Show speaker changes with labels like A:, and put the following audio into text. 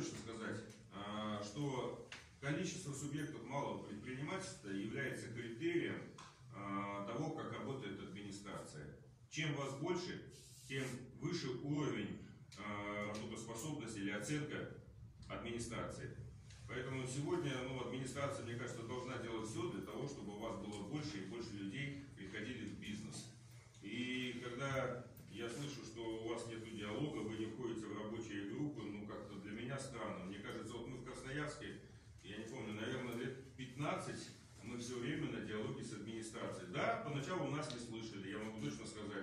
A: точно сказать, а, что количество субъектов малого предпринимательства является критерием а, того, как работает администрация. Чем вас больше, тем выше уровень а, работоспособности или оценка администрации. Поэтому сегодня ну, администрация, мне кажется, странно. Мне кажется, вот мы в Красноярске, я не помню, наверное, лет 15 мы все время на диалоге с администрацией. Да, поначалу нас не слышали, я могу точно сказать,